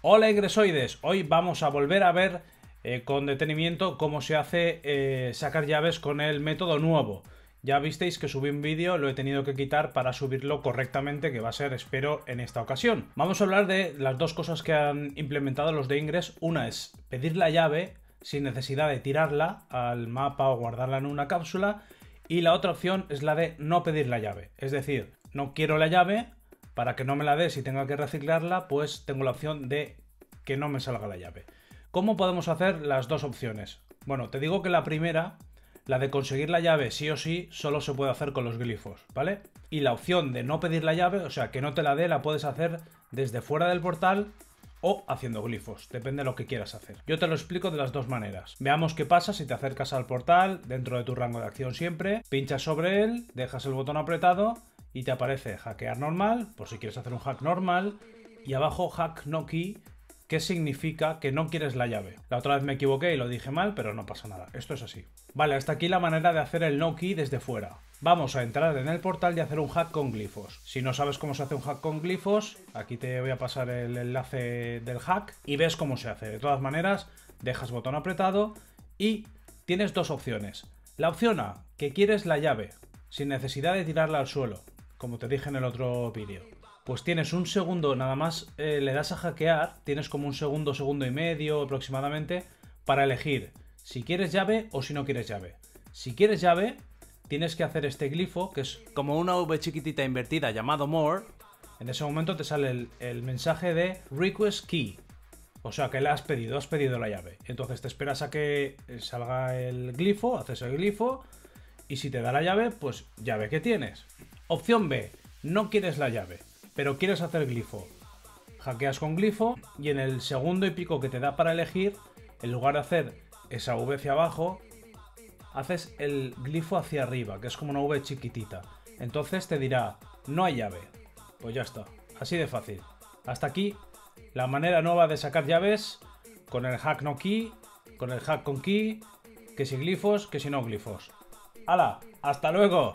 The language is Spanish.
Hola ingresoides, hoy vamos a volver a ver eh, con detenimiento cómo se hace eh, sacar llaves con el método nuevo. Ya visteis que subí un vídeo, lo he tenido que quitar para subirlo correctamente, que va a ser, espero, en esta ocasión. Vamos a hablar de las dos cosas que han implementado los de Ingress. Una es pedir la llave sin necesidad de tirarla al mapa o guardarla en una cápsula. Y la otra opción es la de no pedir la llave. Es decir, no quiero la llave, para que no me la des y tenga que reciclarla, pues tengo la opción de que no me salga la llave. ¿Cómo podemos hacer las dos opciones? Bueno, te digo que la primera, la de conseguir la llave sí o sí, solo se puede hacer con los glifos, ¿vale? Y la opción de no pedir la llave, o sea, que no te la dé, la puedes hacer desde fuera del portal o haciendo glifos, depende de lo que quieras hacer. Yo te lo explico de las dos maneras. Veamos qué pasa si te acercas al portal, dentro de tu rango de acción siempre, pinchas sobre él, dejas el botón apretado y te aparece hackear normal, por si quieres hacer un hack normal, y abajo hack no key, que significa que no quieres la llave. La otra vez me equivoqué y lo dije mal, pero no pasa nada, esto es así. Vale, hasta aquí la manera de hacer el no key desde fuera. Vamos a entrar en el portal y hacer un hack con glifos. Si no sabes cómo se hace un hack con glifos, aquí te voy a pasar el enlace del hack y ves cómo se hace. De todas maneras, dejas botón apretado y tienes dos opciones. La opción A, que quieres la llave, sin necesidad de tirarla al suelo como te dije en el otro vídeo. Pues tienes un segundo, nada más eh, le das a hackear, tienes como un segundo, segundo y medio aproximadamente para elegir si quieres llave o si no quieres llave. Si quieres llave, tienes que hacer este glifo, que es como una V chiquitita invertida llamado More. En ese momento te sale el, el mensaje de Request Key. O sea que le has pedido, has pedido la llave. Entonces te esperas a que salga el glifo, haces el glifo, y si te da la llave, pues llave que tienes. Opción B, no quieres la llave, pero quieres hacer glifo. Hackeas con glifo y en el segundo y pico que te da para elegir, en lugar de hacer esa V hacia abajo, haces el glifo hacia arriba, que es como una V chiquitita. Entonces te dirá, no hay llave. Pues ya está, así de fácil. Hasta aquí la manera nueva de sacar llaves con el hack no key, con el hack con key, que si glifos, que si no glifos. ¡Hala! ¡Hasta luego!